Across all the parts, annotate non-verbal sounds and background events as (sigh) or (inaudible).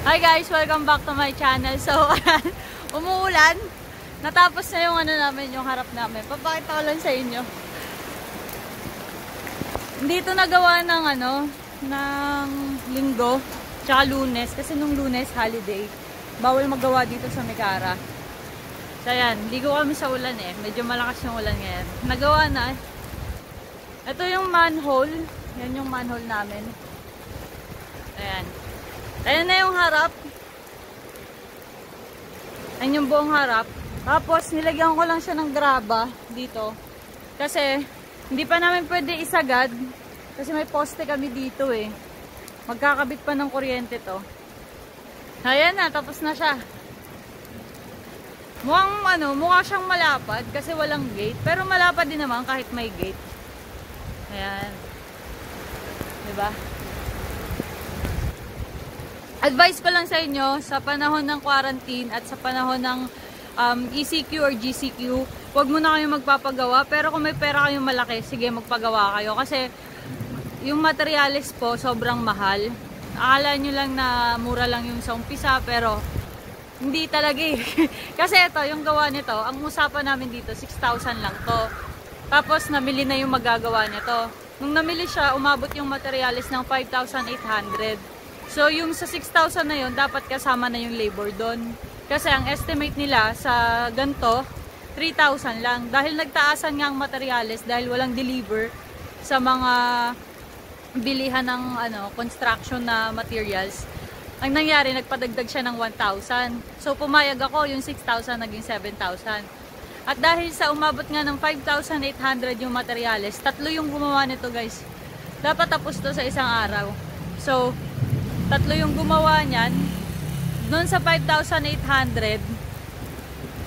Hi guys! Welcome back to my channel. So, (laughs) umuulan. Natapos na yung ano namin, yung harap namin. Papakita ko lang sa inyo. Dito nagawa ng ano, ng linggo, tsaka lunes. Kasi nung lunes, holiday. Bawal magawa dito sa Mikara. So, ayan, ligo kami sa ulan eh. Medyo malakas yung ulan ngayon. Nagawa na. Ito yung manhole. Yan yung manhole namin. Ayan. Ayan na yung harap. Ayan yung buong harap. Tapos, nilagyan ko lang siya ng graba dito. Kasi, hindi pa namin pwede isagad. Kasi may poste kami dito eh. Magkakabit pa ng kuryente to. Ayan na, tapos na siya. Mukhang ano, mukha siyang malapad kasi walang gate. Pero malapad din naman kahit may gate. Ayan. Diba? Advice ko lang sa inyo, sa panahon ng quarantine at sa panahon ng um, ECQ or GCQ, huwag muna kayo magpapagawa. Pero kung may pera kayong malaki, sige magpagawa kayo. Kasi yung materials po, sobrang mahal. Akala nyo lang na mura lang yung sa umpisa, pero hindi talaga eh. (laughs) Kasi ito, yung gawa nito, ang usapan namin dito, 6,000 lang to. Tapos, namili na yung magagawa nito. Nung namili siya, umabot yung materials ng 5,800. So, yung sa 6,000 na yun, dapat kasama na yung labor doon. Kasi ang estimate nila sa ganto, 3,000 lang. Dahil nagtaasan nga ang materials, dahil walang deliver sa mga bilihan ng ano, construction na materials. Ang nangyari, nagpadagdag siya ng 1,000. So, pumayag ako, yung 6,000 naging 7,000. At dahil sa umabot nga ng 5,800 yung materials, tatlo yung gumawa nito guys. Dapat tapos to sa isang araw. So, tatlo yung gumawa niyan. Noon sa 5,800,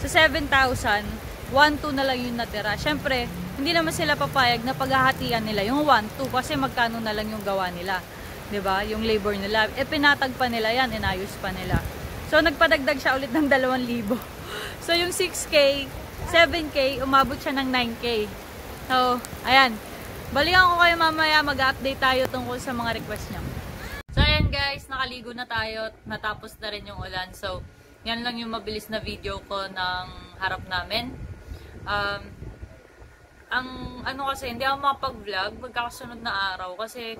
sa 7,000, 1,2 na lang yung natira. Siyempre, hindi naman sila papayag na paghahatian nila yung 1,2 kasi magkano na lang yung gawa nila. ba? Yung labor nila. E pinatag pa nila yan, inayos pa nila. So nagpadagdag siya ulit ng 2,000. (laughs) So yung 6K, 7K, umabot siya ng 9K. So, ayan. Balikan ko kayo mamaya, mag-update tayo tungkol sa mga request niyo. Nakaligo na tayo. Natapos na rin yung ulan. So, yan lang yung mabilis na video ko ng harap namin. Um, ang ano kasi, hindi ako makapag-vlog magkakasunod na araw kasi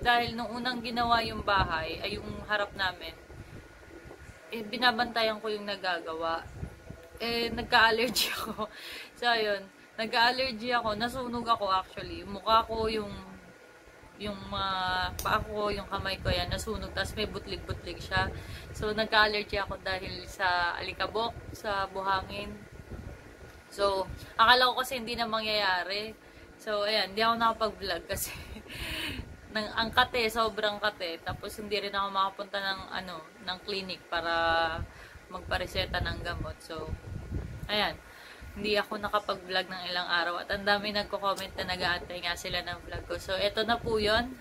dahil nung unang ginawa yung bahay, ay yung harap namin, eh, binabantayan ko yung nagagawa. Eh, nagka-allergy (laughs) ako. so, ayun, nagka-allergy ako, nasunog ako actually. Mukha ko, yung yung mga paa ko, yung kamay ko yan, nasunog, tapos may butlig-butlig siya. So, nagka-allergy ako dahil sa alikabok, sa buhangin. So, akala ko kasi hindi na mangyayari. So, ayan, hindi ako nakapag-vlog kasi (laughs) ng ang kate, sobrang kate. Tapos hindi rin ako makapunta ng ano, ng clinic para magpareseta ng gamot. So, ayan. Hindi ako nakapag-vlog ng ilang araw at ang dami nagko-comment na nag-aantay nga sila ng vlog ko. So, ito na po 'yon.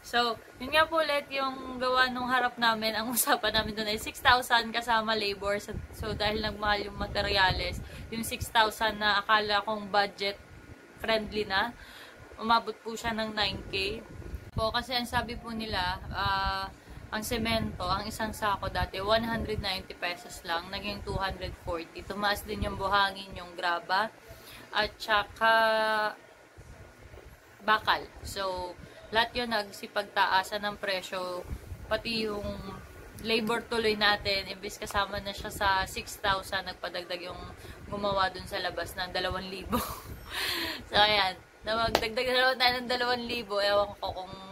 So, yun nga po ulit yung gawa nung harap namin. Ang (laughs) usapan namin doon ay 6,000 kasama labor. So, so, dahil nagmahal yung materials, yung 6,000 na akala kong budget friendly na, umabot po siya ng 9K po kasi ang sabi po nila uh, ang semento, ang isang sako dati 190 pesos lang, naging 240. Tumaas din yung buhangin, yung graba at saka bakal. So, lahat yun nagsipagtaasan ng presyo pati yung labor tuloy natin, imbis kasama na siya sa 6,000, nagpadagdag yung gumawa dun sa labas ng 2,000. (laughs) so, ayan. Na magdagdag na naman tayo ng 2,000. Ewan ko kung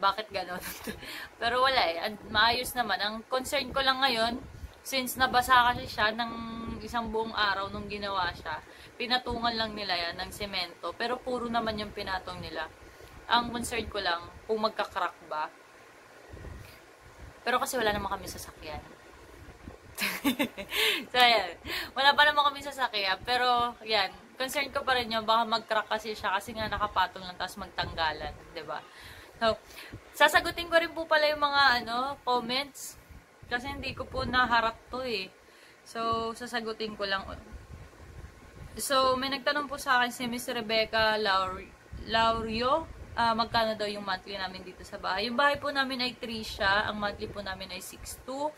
bakit ganon. (laughs) Pero wala eh. Maayos naman. Ang concern ko lang ngayon, since nabasa kasi siya ng isang buong araw nung ginawa siya, pinatungan lang nila yan ng semento. Pero puro naman yung pinatong nila. Ang concern ko lang, kung magka-crack ba. Pero kasi wala naman kami sasakyan. (laughs) so, ayan. Wala pa naman kami sasakyan. Pero, yan. Concern ko pa rin yun. Baka mag-crack kasi siya. Kasi nga nakapatong lang. Tapos magtanggalan. ba diba? So, sasagutin ko rin po pala yung mga ano, comments. Kasi hindi ko po naharap to eh. So, sasagutin ko lang. So, may nagtanong po sa akin si Miss Rebecca Laur Laurio. Ah, magkano daw yung monthly namin dito sa bahay. Yung bahay po namin ay 3 siya, ang monthly po namin ay 6.2.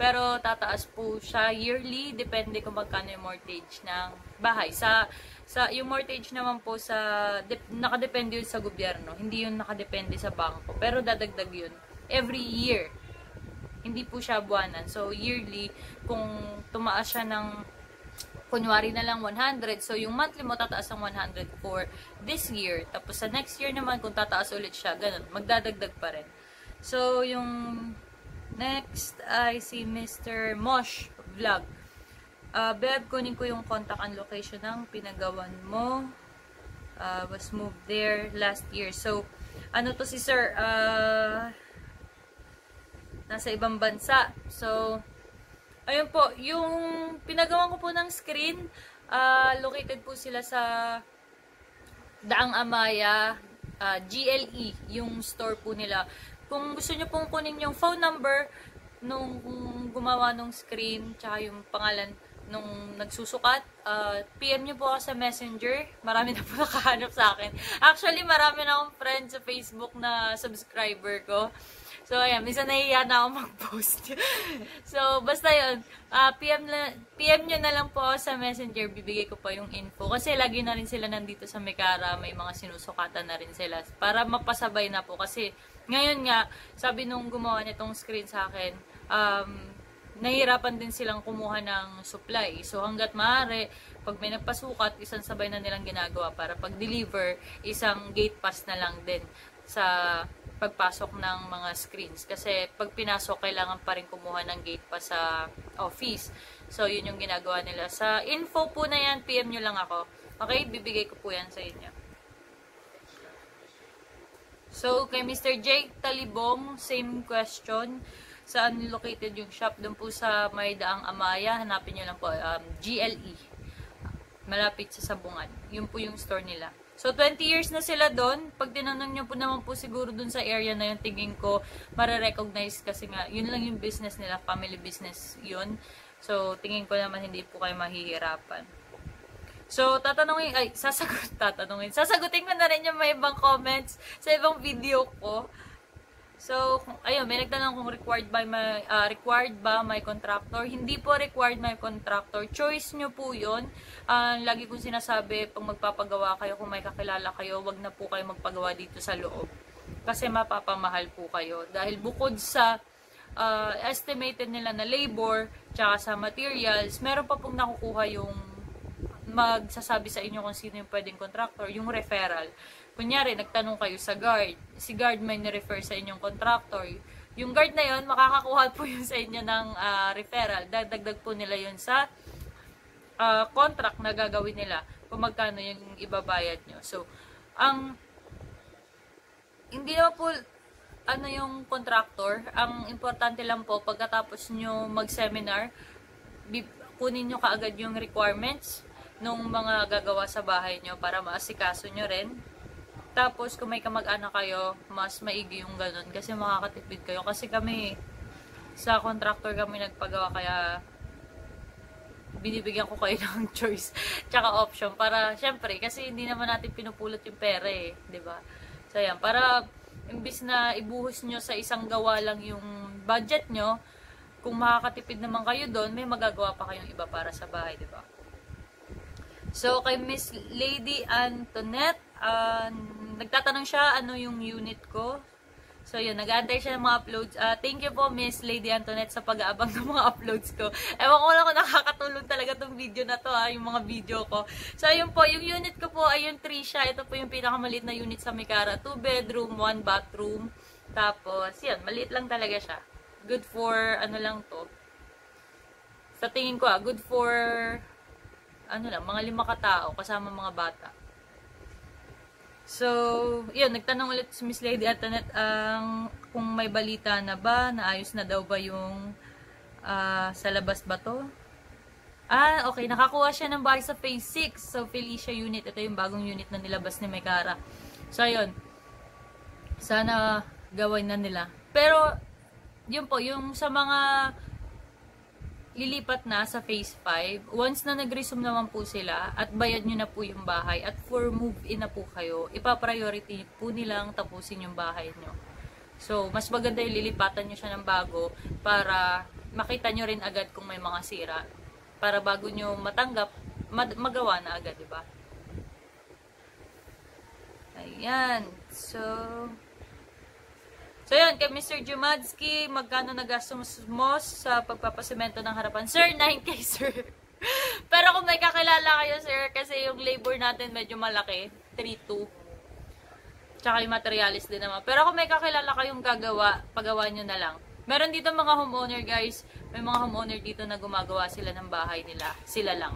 Pero tataas po siya yearly, depende kung magkano yung mortgage ng bahay. Sa sa yung mortgage naman po sa dep, nakadepende yun sa gobyerno, hindi yun nakadepende sa bangko. Pero dadagdag yun every year. Hindi po siya buwanan. So yearly kung tumaas siya ng kunwari na lang 100. So, yung monthly mo tataas ng 100 for this year. Tapos, sa next year naman, kung tataas ulit siya, ganun, magdadagdag pa rin. So, yung next ay si Mr. Mosh Vlog. Uh, Beb, kunin ko yung contact and location ng pinagawan mo. Uh, was moved there last year. So, ano to si Sir? Uh, nasa ibang bansa. So, Ayun po, yung pinagawa ko po ng screen, uh, located po sila sa Daang Amaya, uh, ah, GLE, yung store po nila. Kung gusto nyo pong kunin yung phone number nung gumawa ng screen, tsaka yung pangalan nung nagsusukat, uh, ah, PM nyo po ako sa Messenger. Marami na po (laughs) nakahanap sa akin. Actually, marami na akong friends sa Facebook na subscriber ko. So, ayan, minsan nahiya na ako mag-post. (laughs) so, basta yun, uh, PM, na, PM nyo na lang po sa messenger, bibigay ko po yung info. Kasi lagi na rin sila nandito sa Mekara, may mga sinusukatan na rin sila. Para mapasabay na po. Kasi, ngayon nga, sabi nung gumawa nitong screen sa akin, um, nahihirapan din silang kumuha ng supply. So, hanggat maaari, pag may nagpasukat, isang sabay na nilang ginagawa para pag-deliver, isang gate pass na lang din sa pagpasok ng mga screens. Kasi pag pinasok, kailangan pa rin kumuha ng gate pa sa office. So, yun yung ginagawa nila. Sa info po na yan, PM nyo lang ako. Okay, bibigay ko po yan sa inyo. So, kay Mr. Jake Talibong, same question. Saan located yung shop? Doon po sa may daang Amaya. Hanapin nyo lang po, um, GLE. Malapit sa Sabungan. Yun po yung store nila. So, 20 years na sila doon. Pag tinanong nyo po naman po siguro doon sa area na yung tingin ko, mararecognize kasi nga, yun lang yung business nila, family business yun. So, tingin ko naman hindi po kayo mahihirapan. So, tatanungin, ay, sasagot, (laughs) tatanungin. Sasagutin ko na rin yung may ibang comments sa ibang video ko. So, ayun, may nagtanong kung required by my uh, required ba my contractor. Hindi po required my contractor. Choice nyo po 'yon. Uh, lagi kong sinasabi, pag magpapagawa kayo, kung may kakilala kayo, wag na po kayo magpagawa dito sa loob. Kasi mapapamahal po kayo. Dahil bukod sa uh, estimated nila na labor, tsaka sa materials, meron pa pong nakukuha yung magsasabi sa inyo kung sino yung pwedeng contractor, yung referral. Kunyari, nagtanong kayo sa guard. Si guard may ni-refer sa inyong contractor. Yung guard na yon makakakuha po yun sa inyo ng uh, referral. Dagdag po nila yun sa uh, contract na gagawin nila kung magkano yung ibabayad nyo. So, ang hindi naman po ano yung contractor, ang importante lang po pagkatapos nyo mag-seminar, kunin nyo kaagad yung requirements nung mga gagawa sa bahay nyo para maasikaso nyo rin tapos, kung may kamag-anak kayo, mas maigi yung ganun. Kasi makakatipid kayo. Kasi kami, sa contractor kami nagpagawa, kaya binibigyan ko kayo (laughs) ng choice tsaka option para syempre kasi hindi naman natin pinupulot yung pera eh, ba? So yan, para imbis na ibuhos nyo sa isang gawa lang yung budget nyo, kung makakatipid naman kayo doon, may magagawa pa kayong iba para sa bahay, 'di ba? So kay Miss Lady Antoinette, uh, nagtatanong siya ano yung unit ko. So, yun, nag-aantay siya ng mga uploads. Uh, thank you po, Miss Lady Antoinette, sa pag-aabang ng mga uploads ko. Ewan ko lang kung nakakatulong talaga tong video na to, ha, yung mga video ko. So, yun po, yung unit ko po ay yung 3 siya. Ito po yung pinakamaliit na unit sa Mikara. 2 bedroom, 1 bathroom. Tapos, yun, maliit lang talaga siya. Good for, ano lang to. Sa tingin ko, ah, good for, ano lang, mga lima katao, kasama mga bata. So, yun, nagtanong ulit si Miss Lady Antoinette ang um, kung may balita na ba, naayos na daw ba yung uh, sa labas ba to? Ah, okay, nakakuha siya ng bahay sa phase 6. So, Felicia unit. Ito yung bagong unit na nilabas ni Mekara. So, yun. Sana gawin na nila. Pero, yun po, yung sa mga lilipat na sa phase 5. Once na nag-resume naman po sila at bayad nyo na po yung bahay at for move-in na po kayo, ipa-priority po nilang tapusin yung bahay nyo. So, mas maganda yung lilipatan nyo siya ng bago para makita nyo rin agad kung may mga sira. Para bago nyo matanggap, magawa na agad, di ba? Ayan. So, So, yun, kay Mr. Jumadsky, magkano nagastos mo sa pagpapasemento ng harapan? Sir, 9K, (laughs) sir. Pero kung may kakilala kayo, sir, kasi yung labor natin medyo malaki, 3-2. Tsaka yung materialis din naman. Pero kung may kakilala kayong gagawa, pagawa nyo na lang. Meron dito mga homeowner, guys. May mga homeowner dito na gumagawa sila ng bahay nila. Sila lang.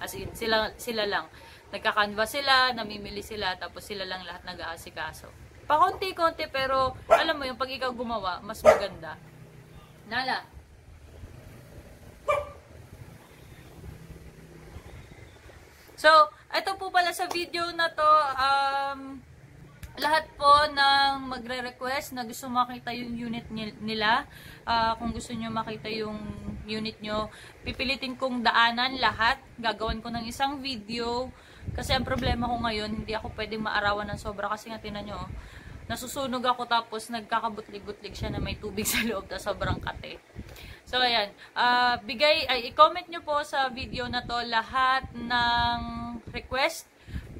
As in, sila, sila lang. Nagkakanva sila, namimili sila, tapos sila lang lahat nag-aasikaso. Pakunti-kunti pero alam mo yung pag ikaw gumawa, mas maganda. Nala. So, ito po pala sa video na to, um, lahat po ng magre-request na gusto makita yung unit nila, uh, kung gusto nyo makita yung unit nyo, pipilitin kong daanan lahat, gagawan ko ng isang video, kasi ang problema ko ngayon, hindi ako pwedeng maarawan ng sobra kasi nga tinan nyo, nasusunog ako tapos nagkakabutlig-butlig siya na may tubig (laughs) sa loob na sobrang kate. So, ayan. Uh, bigay, ay, i-comment nyo po sa video na to lahat ng request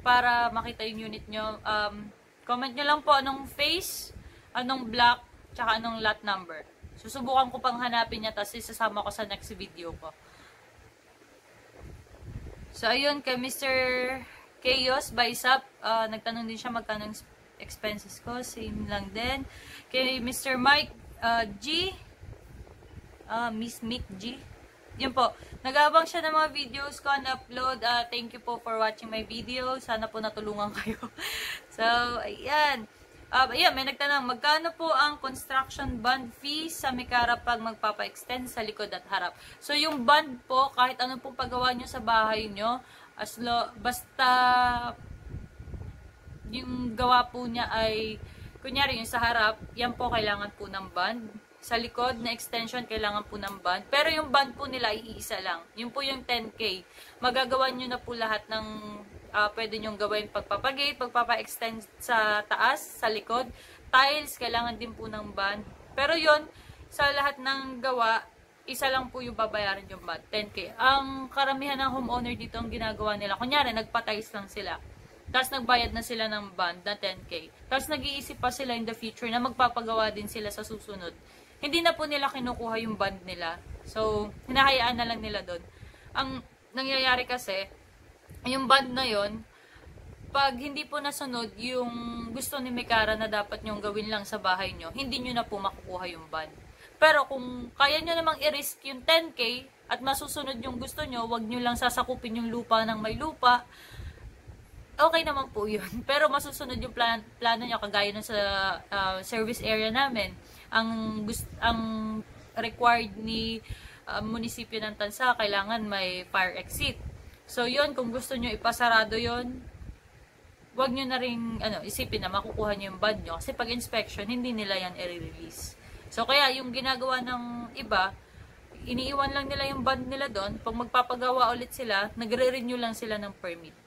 para makita yung unit nyo. Um, comment nyo lang po anong face, anong block, tsaka anong lot number. Susubukan ko pang hanapin niya tapos isasama ko sa next video ko. So, ayun, kay Mr. Chaos Bicep, uh, nagtanong din siya magkano expenses ko. Same lang din. Kay Mr. Mike uh, G, uh, Miss Mick G, yun po. Nagabang siya ng mga videos ko na upload. Uh, thank you po for watching my video. Sana po natulungan (laughs) kayo. so, ayan. Uh, ayan, may nagtanong, magkano po ang construction bond fee sa Mikara pag magpapa-extend sa likod at harap? So, yung bond po, kahit anong pong paggawa nyo sa bahay nyo, as lo, basta yung gawa po niya ay, kunyari yung sa harap, yan po kailangan po ng band. Sa likod na extension, kailangan po ng band. Pero yung band po nila, iisa lang. Yun po yung 10K. Magagawa nyo na po lahat ng uh, pwede nyong gawin pagpapagate, pagpapa-extend sa taas, sa likod. Tiles, kailangan din po ng band. Pero yon sa lahat ng gawa, isa lang po yung babayaran yung band, 10k. Ang karamihan ng homeowner dito ang ginagawa nila, kunyari, nagpa-tiles lang sila. Tapos nagbayad na sila ng band na 10k. Tapos nag-iisip pa sila in the future na magpapagawa din sila sa susunod. Hindi na po nila kinukuha yung band nila. So, hinahayaan na lang nila doon. Ang nangyayari kasi, yung band na yon pag hindi po nasunod yung gusto ni Mikara na dapat nyong gawin lang sa bahay nyo, hindi nyo na po makukuha yung band. Pero kung kaya nyo namang i-risk yung 10k at masusunod yung gusto nyo, wag nyo lang sasakupin yung lupa ng may lupa, okay naman po yun. (laughs) Pero masusunod yung plan, plano nyo, kagaya na sa uh, service area namin. Ang, gust, ang required ni uh, munisipyo ng Tansa, kailangan may fire exit. So, yun, kung gusto nyo ipasarado yon wag nyo na rin, ano, isipin na makukuha nyo yung bad nyo. Kasi pag inspection, hindi nila yan i-release. So, kaya yung ginagawa ng iba, iniiwan lang nila yung band nila doon. Pag magpapagawa ulit sila, nagre-renew lang sila ng permit.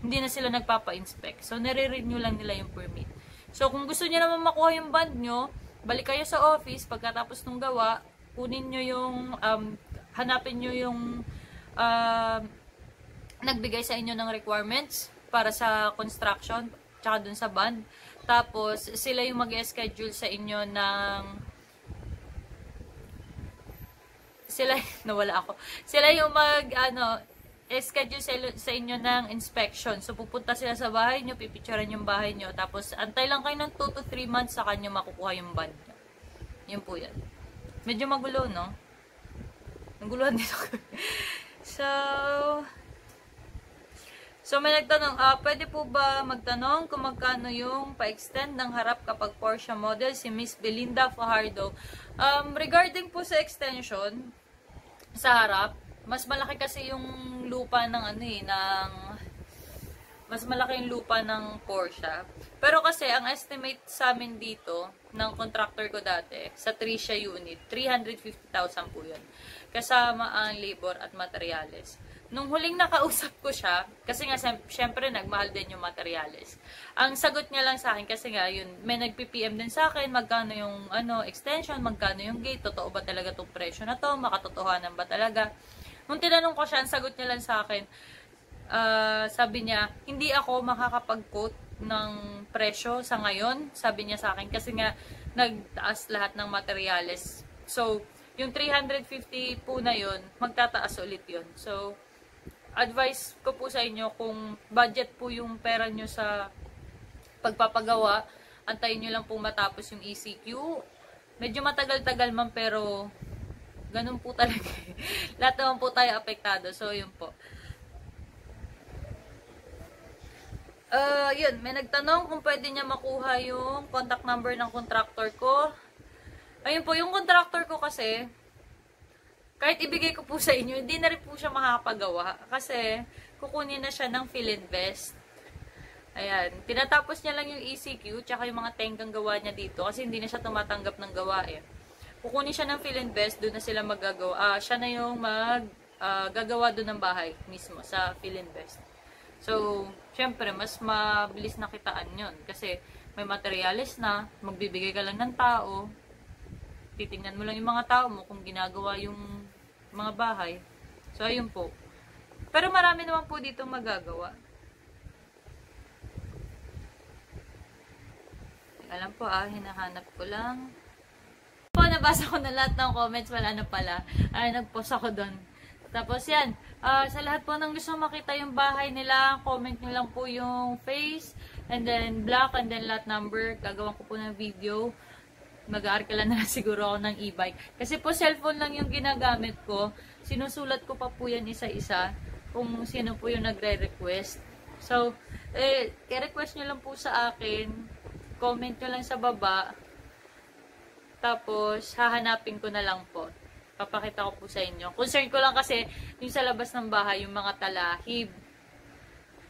Hindi na sila nagpapa-inspect. So, nare-renew lang nila yung permit. So, kung gusto niyo naman makuha yung band nyo, balik kayo sa office, pagkatapos ng gawa, kunin nyo yung, um, hanapin nyo yung, uh, nagbigay sa inyo ng requirements para sa construction tsaka dun sa band. Tapos, sila yung mag-schedule sa inyo ng sila, (laughs) nawala ako. Sila yung mag, ano, schedule sa, inyo ng inspection. So, pupunta sila sa bahay nyo, pipicturean yung bahay nyo. Tapos, antay lang kayo ng 2 to 3 months sa kanyo makukuha yung band nyo. Yun po yan. Medyo magulo, no? Naguluhan dito. (laughs) so, So, may nagtanong, uh, pwede po ba magtanong kung magkano yung pa-extend ng harap kapag Porsche model si Miss Belinda Fajardo? Um, regarding po sa extension sa harap, mas malaki kasi yung lupa ng ano eh, ng mas malaki yung lupa ng Porsche. Pero kasi, ang estimate sa amin dito, ng contractor ko dati, sa Tricia unit, 350,000 po yun. Kasama ang labor at materyales. Nung huling nakausap ko siya, kasi nga syempre nagmahal din yung materyales. Ang sagot niya lang sa akin, kasi nga yun, may nagpi-PM din sa akin, magkano yung ano, extension, magkano yung gate, totoo ba talaga itong presyo na to, makatotohanan ba talaga. Nung tinanong ko siya, ang sagot niya lang sa akin, uh, sabi niya, hindi ako makakapag-quote ng presyo sa ngayon, sabi niya sa akin, kasi nga nagtaas lahat ng materyales. So, yung 350 po na yun, magtataas ulit yun. So, advice ko po sa inyo kung budget po yung pera nyo sa pagpapagawa, antayin nyo lang pong matapos yung ECQ. Medyo matagal-tagal man pero ganun po talaga. (laughs) Lahat naman po tayo apektado. So, yun po. Uh, yun, may nagtanong kung pwede niya makuha yung contact number ng contractor ko. Ayun po, yung contractor ko kasi, kahit ibigay ko po sa inyo, hindi na rin po siya makakapagawa. Kasi, kukunin na siya ng fill invest. Ayan. Tinatapos niya lang yung ECQ, tsaka yung mga tenggang gawa niya dito. Kasi hindi na siya tumatanggap ng gawa eh. Kukunin siya ng fill invest, doon na sila maggagawa. Ah, siya na yung mag, uh, gagawa doon ng bahay mismo sa fill invest. So, syempre, mas mabilis na kitaan yon Kasi, may materialis na, magbibigay ka lang ng tao, titingnan mo lang yung mga tao mo kung ginagawa yung mga bahay. So, ayun po. Pero marami naman po dito magagawa. Alam po ah, hinahanap ko lang. Nabasa ko na lahat ng comments. Wala na pala. Ay, nag-post ako doon. Tapos yan, uh, sa lahat po ng gusto makita yung bahay nila, comment nyo lang po yung face, and then black, and then lot number. Gagawan ko po ng video mag-aarkala na (laughs) siguro ako ng e-bike. Kasi po cellphone lang yung ginagamit ko. Sinusulat ko pa po yan isa-isa kung sino po yung nagre-request. So, eh, i-request nyo lang po sa akin. Comment nyo lang sa baba. Tapos, hahanapin ko na lang po. Papakita ko po sa inyo. Concern ko lang kasi yung sa labas ng bahay, yung mga talahib.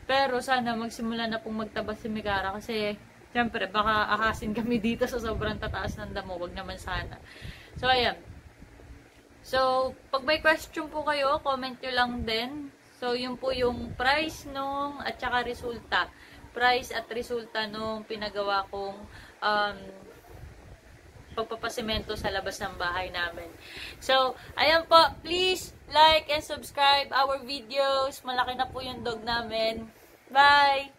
Pero sana magsimula na pong magtabas si Megara kasi Siyempre, baka ahasin kami (laughs) dito sa sobrang tataas ng damo. Wag naman sana. So, ayan. So, pag may question po kayo, comment nyo lang din. So, yun po yung price nung at saka resulta. Price at resulta nung pinagawa kong um, pagpapasimento sa labas ng bahay namin. So, ayan po. Please like and subscribe our videos. Malaki na po yung dog namin. Bye!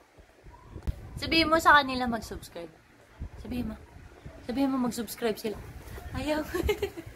Sabihin mo sa kanila mag-subscribe. Sabihin mo. Sabihin mo mag-subscribe sila. Ayaw. (laughs)